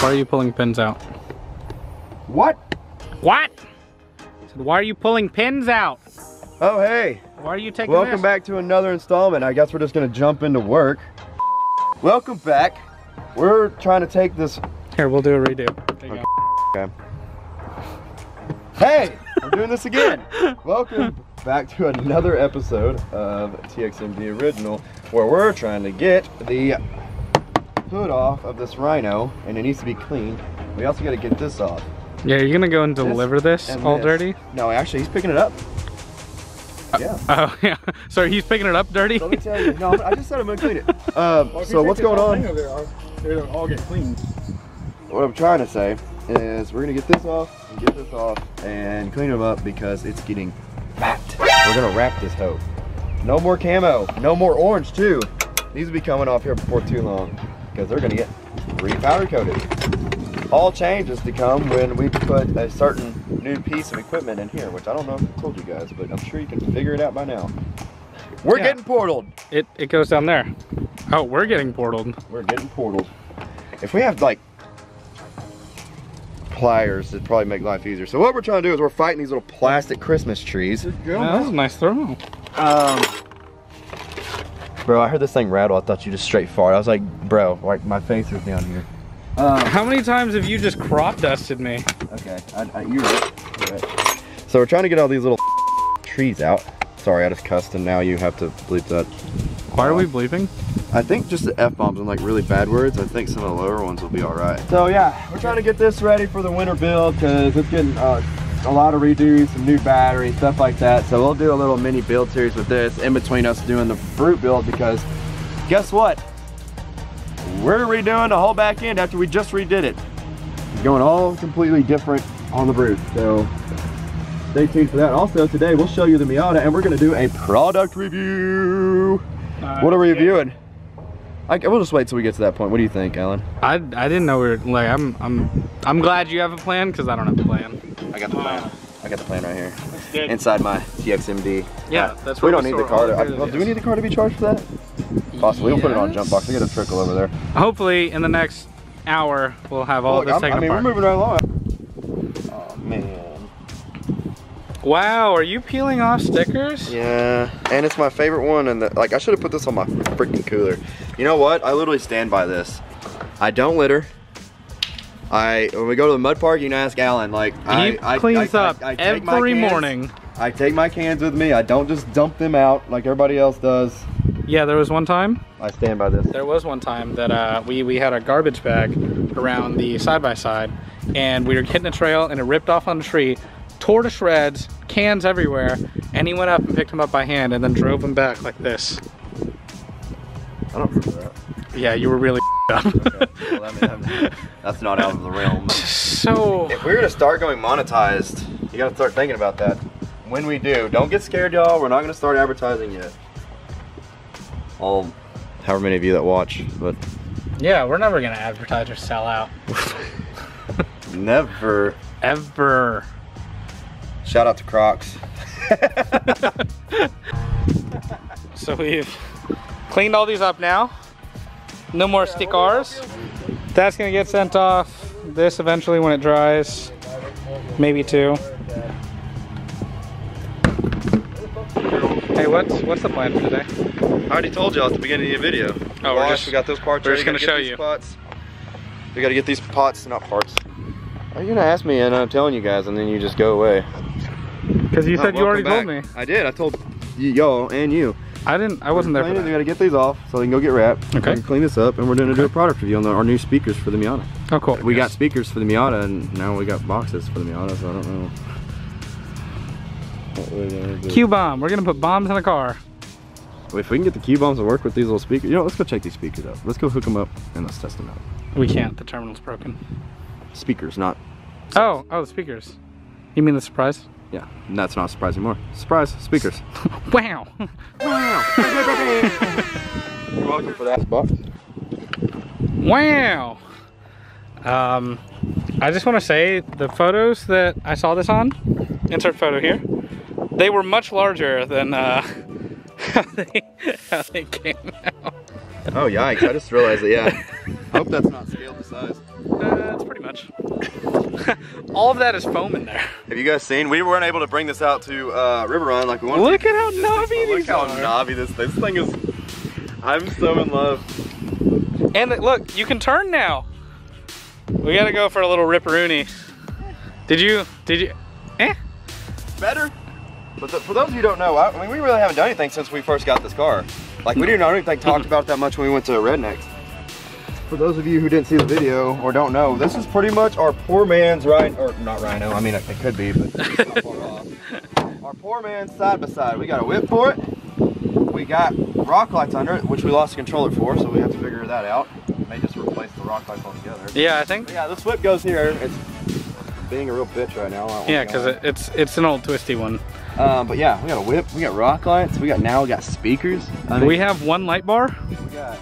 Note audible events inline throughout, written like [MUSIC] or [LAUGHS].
Why are you pulling pins out? What? What? I said, why are you pulling pins out? Oh, hey. Why are you taking Welcome this? back to another installment. I guess we're just gonna jump into work. Welcome back. We're trying to take this. Here, we'll do a redo. There you go. Okay. Hey, we're doing this again. Welcome back to another episode of TXMD Original, where we're trying to get the hood off of this Rhino, and it needs to be cleaned. We also got to get this off. Yeah, you're gonna go and deliver this, and all this. dirty? No, actually, he's picking it up. Yeah. [LAUGHS] Oh, yeah. [LAUGHS] So he's picking it up dirty? Let me tell you. No, I just said I'm gonna clean [LAUGHS] it. Um, so what's going on? They'll all get clean. What I'm trying to say is we're gonna get this off and get this off and clean them up because it's getting wrapped. We're gonna wrap this hoe. No more camo, no more orange too. These will be coming off here before too long because they're gonna get re-powder coated. All changes to come when we put a certain new piece of equipment in here, which I don't know if I told you guys, but I'm sure you can figure it out by now. We're Yeah. getting portaled. It, it goes down there. Oh, we're getting portaled. We're getting portaled. If we have like pliers, it'd probably make life easier. So what we're trying to do is we're fighting these little plastic Christmas trees. Yeah, that was a nice throw. Um, bro, I heard this thing rattle. I thought you just straight farted. I was like, bro, like my face is down here. Um, How many times have you just crop dusted me? okay, I, I, you're, right. you're right. So we're trying to get all these little trees out. Sorry, I just cussed and now you have to bleep that. Why are we bleeping? I think just the F-bombs and like really bad words, I think some of the lower ones will be all right. So yeah, we're trying to get this ready for the winter build because it's getting uh, a lot of redos, some new batteries, stuff like that. So we'll do a little mini build series with this in between us doing the Brute build because guess what? We're redoing the whole back end after we just redid it. It's going all completely different on the Brute. So stay tuned for that. Also today we'll show you the Miata and we're gonna do a product review. Uh, what are we reviewing? I, we'll just wait till we get to that point. What do you think, Alen? I, I didn't know we were like I'm I'm I'm glad you have a plan because I don't have a plan. I got the plan. I got the plan right here. Inside my TXMD. Yeah, that's We don't we need the car. To, I, well, do we need the car to be charged for that? Possibly. We'll put it on jump box. I Yes. got a trickle over there. Hopefully in the next hour we'll have all Look, this I'm- taken I mean, apart. we're moving right along. Oh man. Wow, are you peeling off stickers? Yeah, and it's my favorite one. And the, like, I should have put this on my freaking cooler. You know what? I literally stand by this. I don't litter. I when we go to the mud park, you can ask Alen. Like, I, He I cleans I- I- up I take my every cans- morning. I take my cans with me. I don't just dump them out like everybody else does. Yeah, there was one time. I stand by this. There was one time that uh, we we had a garbage bag around the side by side, and we were hitting a trail, and it ripped off on the tree, tore to shreds, cans everywhere, and he went up and picked them up by hand, and then drove them back like this. I don't remember that. Yeah, you were really up. Okay. Well, [LAUGHS] I that's not out of the realm. so If we're gonna start going monetized, you gotta start thinking about that. When we do, don't get scared, y'all. We're not gonna start advertising yet. All, however many of you that watch, but yeah, we're never gonna advertise or sell out [LAUGHS] never. ever. Shout out to Crocs. [LAUGHS] So we've cleaned all these up now. No more stickers. That's gonna get sent off. This eventually when it dries. Maybe two. Hey, what's what's the plan for today? I already told y'all at the beginning of the video. Oh, we're Wash, just- we got those parts. we're ready, just gonna show get these you. Pots. We gotta get these pots, not parts. Are you gonna ask me and I'm telling you guys, and then you just go away? Because you Oh, said you already welcome told me. I did. I told y- y'all and you. I didn't. I wasn't there for Cleaning, We that. gotta get these off so they can go get wrapped. Okay. We clean this up, and we're gonna do a product review on our new speakers for the Miata. Oh, cool. We got speakers for the Miata, and now we got boxes for the Miata. So I don't know. what we're gonna do. Q bomb. We're gonna put bombs in the car. If we can get the Q bombs to work with these little speakers, you know, let's go check these speakers out. Let's go hook them up and let's test them out. We can't. The terminal's broken. Speakers, not. Oh, oh, the speakers. You mean the surprise? Yeah, and that's not a surprise anymore. Surprise, speakers. [LAUGHS] Wow. Wow. You're welcome for that box. Wow. Um, I just want to say the photos that I saw this on, insert photo here, they were much larger than uh, [LAUGHS] how, they, how they came out. Oh yikes! I just realized that. Yeah. I hope that's not scaled to size. Uh, much. [LAUGHS] All of that is foam in there. Have you guys seen? We weren't able to bring this out to uh, River Run like we wanted Look to. at how knobby Look these how are. knobby this thing. This thing is. I'm so in love. And look, you can turn now. We gotta go for a little ripperoonie. Did you, did you, eh? Better. But th for those of you who don't know, I, I mean, we really haven't done anything since we first got this car. Like, we didn't, I don't even think talked [LAUGHS] about that much when we went to Rednecks. For those of you who didn't see the video or don't know, this is pretty much our poor man's rhino, or not rhino, I mean, it, it could be, but not far off. Our poor man's side by side. We got a whip for it. We got rock lights under it, which we lost the controller for, so we have to figure that out. May just replace the rock lights altogether. Yeah, I think. But yeah, this whip goes here. It's being a real bitch right now. I don't want Yeah, because it, it's it's an old twisty one. Um, but yeah, we got a whip, we got rock lights, we got now we got speakers. I mean, we have one light bar? we got.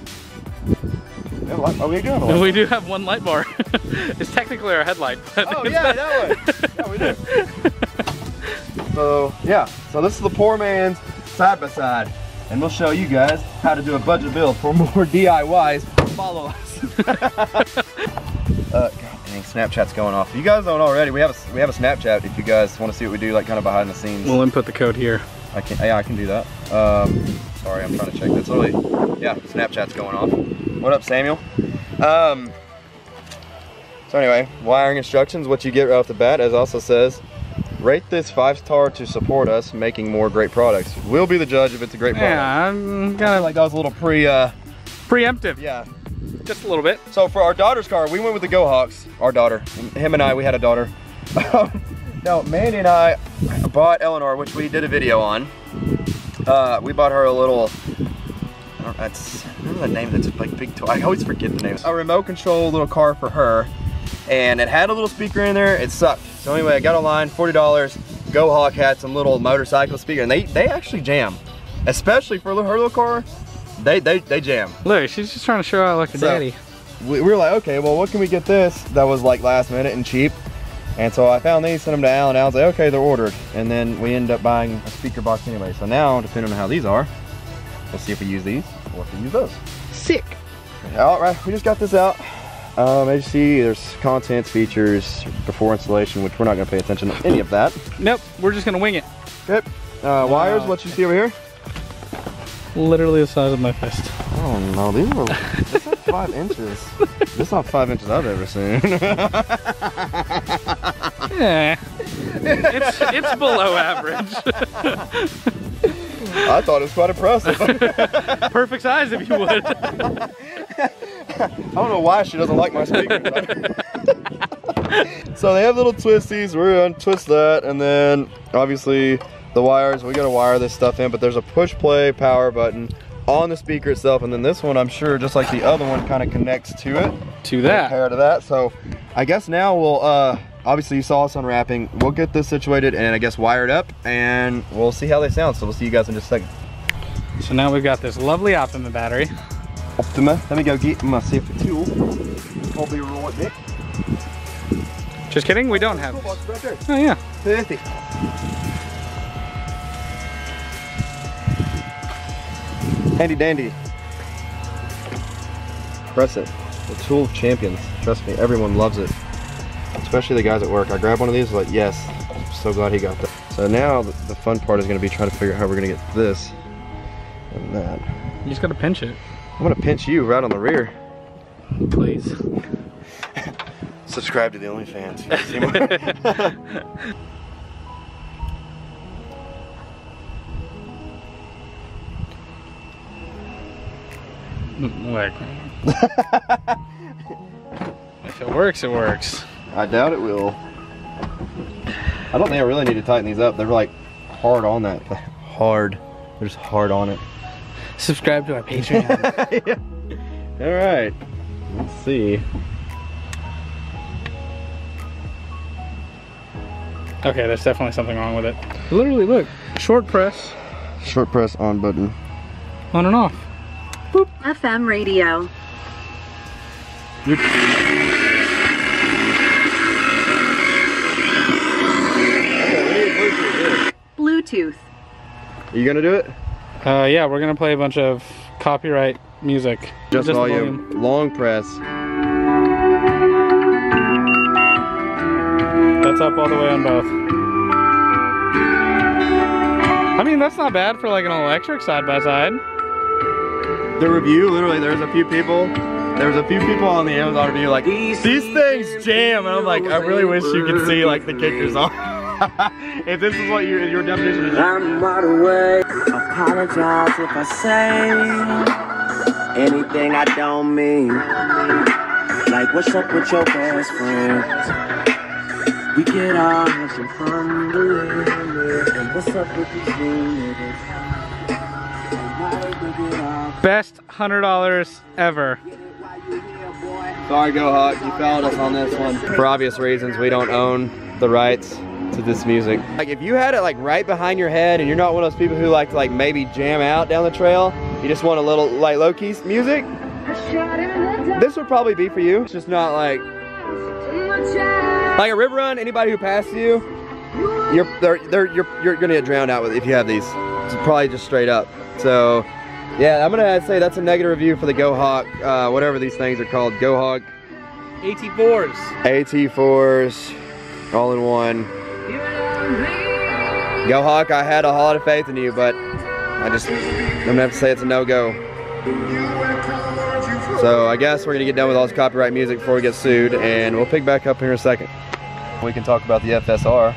Light- Oh, we do have a light. We do have one light bar. [LAUGHS] it's technically our headlight, but Oh yeah, that way. Yeah, we do. So yeah, so this is the poor man's side by side, and we'll show you guys how to do a budget build for more [LAUGHS] DIYs. Follow us. [LAUGHS] uh, God dang, Snapchat's going off. If you guys don't already, we have a we have a Snapchat. If you guys want to see what we do, like kind of behind the scenes. We'll input the code here. I can, yeah, I can do that. Um, sorry, I'm trying to check. That's literally, yeah, Snapchat's going off. What up, Samuel? Um, so anyway, wiring instructions, what you get right off the bat, as also says, rate this five star to support us making more great products. We'll be the judge if it's a great product. Yeah, I'm Kind of like that was a little pre, uh, preemptive, yeah. just a little bit. So for our daughter's car, we went with the GoHawks. Our daughter, him and I, we had a daughter. [LAUGHS] no, Mandy and I bought Eleanor, which we did a video on. Uh, we bought her a little. I don't, that's I remember the name. That's like big toy. I always forget the name. A remote control little car for her, and it had a little speaker in there. It sucked. So anyway, I got online, forty dollars. GoHawk had some little motorcycle speaker, and they they actually jam, especially for her little car. They they they jam. Look, she's just trying to show out like her So- daddy. we, we were like, okay, well, what can we get this that was like last minute and cheap? And so I found these, sent them to Alen. Alen's like, okay, they're ordered. And then we end up buying a speaker box anyway. So now, depending on how these are, we'll see if we use these or if we use those. Sick. All right, we just got this out. Um, as you see, there's contents, features, before installation, which we're not gonna pay attention to any of that. Nope, we're just gonna wing it. Yep. Uh, wires, what you see over here? Literally the size of my fist. Oh no, these are this is five inches. [LAUGHS] This is not five inches I've ever seen. [LAUGHS] Yeah. [LAUGHS] it's it's below average. [LAUGHS] I thought it was quite impressive. [LAUGHS] Perfect size if you would. I don't know why she doesn't like my speaker. so they have little twisties. We're gonna twist that, and then obviously the wires. We gotta wire this stuff in, but there's a push play power button on the speaker itself, and then this one, I'm sure, just like the other one, kind of connects to it. to that. Pair to that. So I guess now we'll. uh Obviously, you saw us unwrapping. We'll get this situated and I guess wired up, and we'll see how they sound. So we'll see you guys in just a second. So now we've got this lovely Optima battery. Optima. Let me go get my safety tool. I'll be right back. Just kidding, we don't have. Right. Oh yeah. Perfect. Handy dandy. Press it. The tool of champions. Trust me, everyone loves it. Especially the guys at work. I grabbed one of these, like, yes. I'm so glad he got that. So now the, the fun part is going to be trying to figure out how we're going to get this and that. You just gotta pinch it, I'm to pinch you right on the rear. please. [LAUGHS] Subscribe to the OnlyFans. [LAUGHS] You can see more. Like, [LAUGHS] if it works, it works. I doubt it will. I don't think I really need to tighten these up. They're like hard on that. [LAUGHS] Hard. They're just hard on it. Subscribe to our Patreon. [LAUGHS] All right. Let's see. okay, there's definitely something wrong with it. Literally, look, short press, Short press on button. on and off. Boop. FM radio. Bluetooth. Are you gonna do it? Uh, yeah, we're gonna play a bunch of copyright music. Just, the volume. Long press. That's up all the way on both. I mean, that's not bad for like an electric side by side. The review, literally, there's a few people. There was a few people on the Amazon review like, these things jam. And I'm like, I really wish you could see like the kickers on. [LAUGHS] if this is what you, your definition is. I'm wide awake. Apologize if I say anything I don't mean. Like, what's up with your best friend? We get out have some fun doing it. And what's up with these new niggas? Best hundred dollars ever. Sorry, GoHawk, you fouled us on this one. For obvious reasons, we don't own the rights to this music. Like if you had it like right behind your head and you're not one of those people who like to like maybe jam out down the trail, you just want a little like low-key music, this would probably be for you. It's just not like, like a river run, anybody who passes you, you're, they're, they're, you're, you're gonna get drowned out with if you have these. It's probably just straight up. So yeah, I'm gonna say that's a negative review for the GoHawk, uh, whatever these things are called, GoHawk AT4s. AT4s, all in one. GoHawk, I had a lot of faith in you, but I just, I'm gonna have to say it's a no-go. So I guess we're gonna get done with all this copyright music before we get sued, and we'll pick back up here in a second. We can talk about the FSR.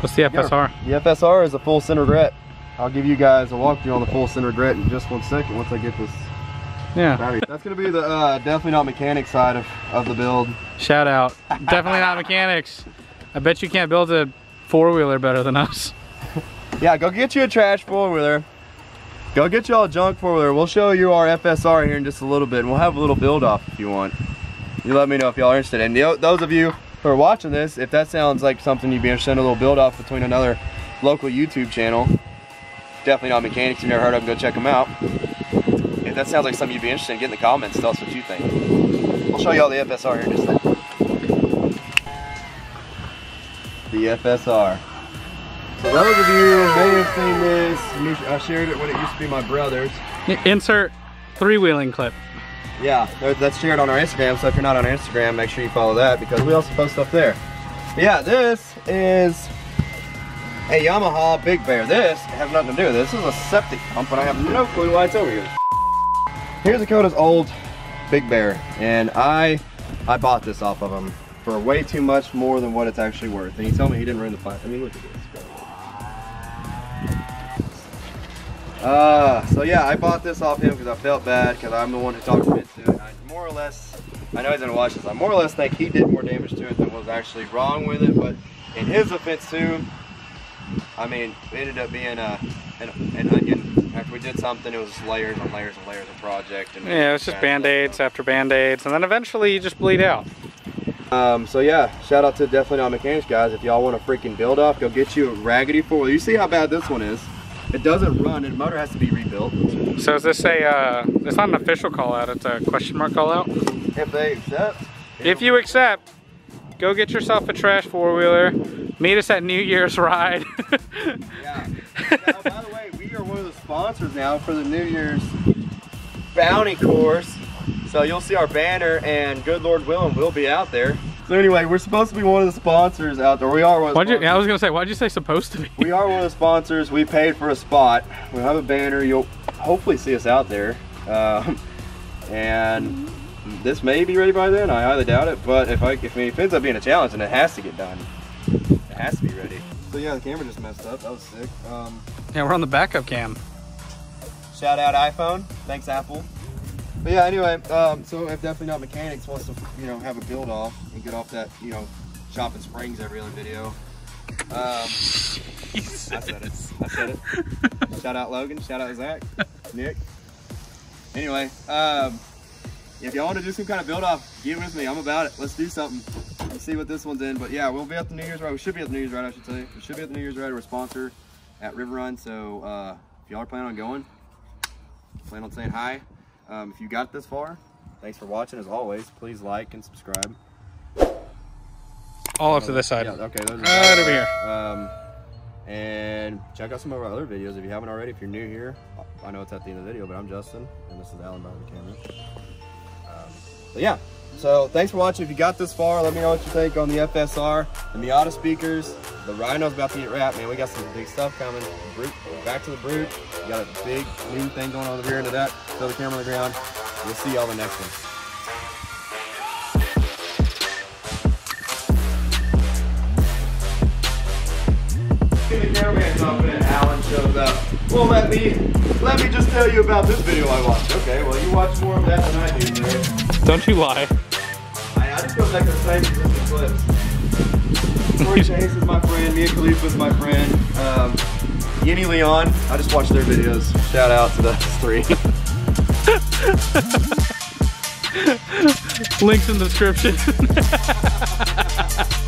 What's the FSR? The FSR is a full center grit. I'll give you guys a walkthrough on the full center grit in just one second once I get this Yeah. battery. That's gonna be the uh, definitely not mechanic side of, of the build. Shout out. Definitely not mechanics. I bet you can't build a four wheeler better than us. [LAUGHS] Yeah, go get you a trash four-wheeler. Go get y'all a junk four-wheeler. We'll show you our FSR here in just a little bit, and we'll have a little build-off if you want. You let me know if y'all are interested. And the, those of you who are watching this, if that sounds like something you'd be interested in, a little build-off between another local YouTube channel, definitely not mechanics, you've never heard of them, go check them out. If that sounds like something you'd be interested in, get in the comments, tell us what you think. We'll show y'all the FSR here in just a The FSR. So those of you may have seen this, I shared it when it used to be my brother's. Insert three-wheeling clip. Yeah, that's shared on our Instagram, so if you're not on Instagram, make sure you follow that because we also post stuff there. But yeah, this is a Yamaha Big Bear. This has nothing to do with this. This is a septic pump, and I have no clue why it's over here. Here's Dakota's old Big Bear, and I I bought this off of him for way too much more than what it's actually worth. And he told me he didn't ruin the plant. I mean, look at this. Uh, so yeah, I bought this off him because I felt bad because I'm the one who talked him into it. I more or less, I know he's gonna watch this. I more or less think he did more damage to it than was actually wrong with it. But in his offense too, I mean, it ended up being a, an, an onion. After we did something, it was layers and layers and layers of project. And Yeah, it's just band-aids after band-aids, and then eventually you just bleed out. Um, so yeah, shout out to Definitely Not Mechanics guys. If y'all want a freaking build off, go get you a raggedy four. You see how bad this one is. It doesn't run and the motor has to be rebuilt. So is this a, uh, it's not an official call out, it's a question mark call out? If they accept. If you accept, go get yourself a trash four-wheeler, meet us at New Year's ride. [LAUGHS] Yeah. Now, by the way, we are one of the sponsors now for the New Year's bounty course. So you'll see our banner and good Lord willing, we'll be out there. So anyway, we're supposed to be one of the sponsors out there. We are one of the Why'd you, sponsors. I was gonna say, why'd you say supposed to be? We are one of the sponsors. We paid for a spot. We have a banner. You'll hopefully see us out there. Um, and this may be ready by then. I highly doubt it. But if I, if it ends up being a challenge, then it has to get done. It has to be ready. So yeah, the camera just messed up. That was sick. Um, Yeah, we're on the backup cam. shout out iPhone. Thanks Apple. But yeah, anyway, um, so if definitely not mechanics wants to, you know, have a build off and get off that, you know, chopping springs every other video. Um, [LAUGHS] I said it. I said it. shout out Logan. Shout out Zach. Nick. Anyway, um, if y'all want to do some kind of build off, get with me. I'm about it. Let's do something. Let's see what this one's in. But yeah, we'll be at the New Year's Ride. We should be at the New Year's Ride, I should say. We should be at the New Year's Ride. We're a sponsor at River Run. So uh, if y'all are planning on going, plan on saying hi. Um, if you got this far, thanks for watching. As always, please like and subscribe. All up to this side. Yeah, okay. Those are Right over here. Um, and check out some of our other videos if you haven't already. If you're new here, I know it's at the end of the video, but I'm Justin, and this is Alen behind the camera. Um, but yeah, so So thanks for watching. If you got this far, let me know what you think on the FSR, the Miata speakers. The Rhino's about to get wrapped, man. We got some big stuff coming. Brute, back to the Brute. We got a big new thing going on the rear end of that. Throw the camera on the ground. We'll see y'all the next one. the cameraman jumping and Alen shows up. Well, let me let me just tell you about this video I watched. Okay, well you watch more of that than I do, man. Don't you lie. I, I just go back to the same existing clips. Cory [LAUGHS] Chase is my friend. Mia Khalifa is my friend. Um, Yeni Leon. I just watched their videos. Shout out to those three. [LAUGHS] Links in the description. [LAUGHS]